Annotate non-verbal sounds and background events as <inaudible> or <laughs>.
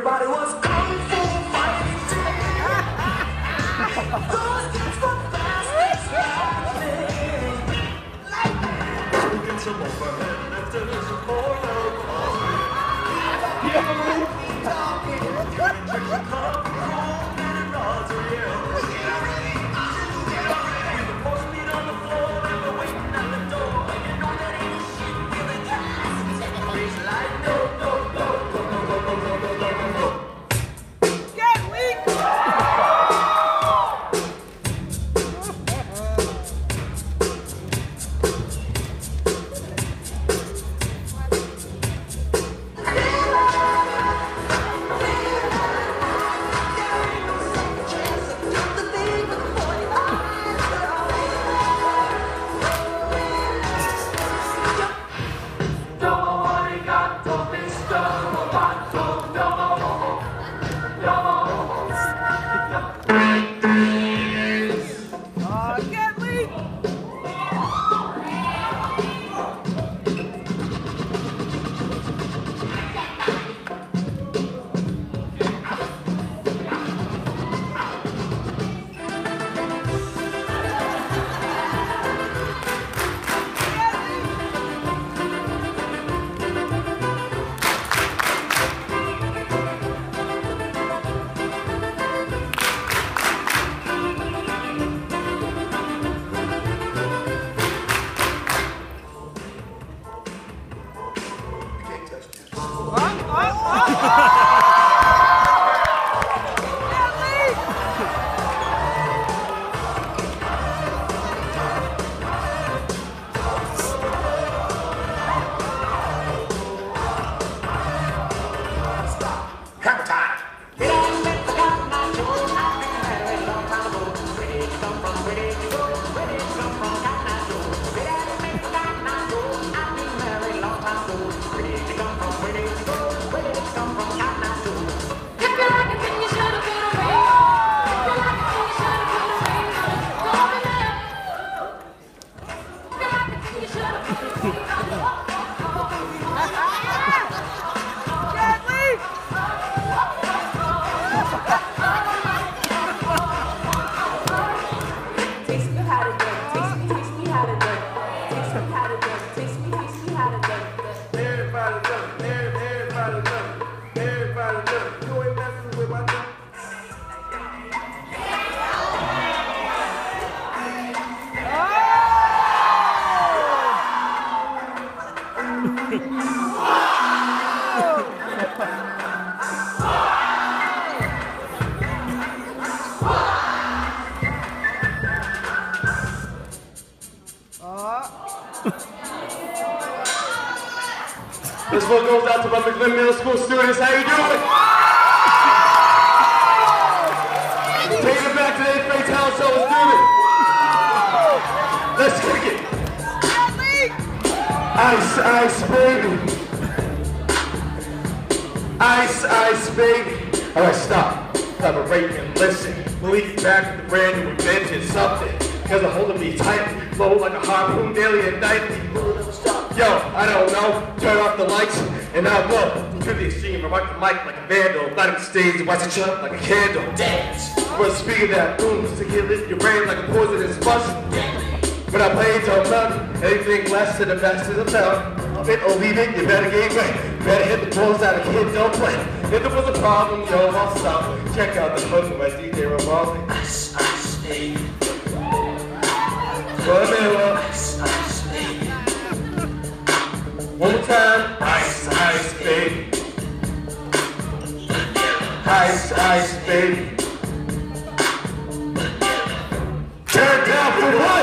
Everybody was kung fu fighting. <laughs> This one goes out to my McLean Middle School students. How you doing? <laughs> Take it back to the eighth grade talent show. Let's do it. Let's kick it. Ice, ice, baby. Ice, ice, baby. All right, stop. Collaborate and listen. Believe back with the brand new invention, something. Cause I'm holding me tight, flow like a harpoon daily at night. Yo, I don't know. Turn off the lights and I'll go to the extreme. I rock the mic like a vandal. Light up the stage, watch it jump like a candle. Dance. A speaker that booms to kill it, your brain like a poisonous bus. When I play don't love anything less than the best is a foul. Fit or leave it, you better get away. Better hit the balls that a kid don't play. If there was a problem, yo, I'll stop. Check out the book of my DJ revolving. Ice, ice, baby. Ice, ice, baby. One time. Ice, ice, baby. Ice, ice, baby. Down for what?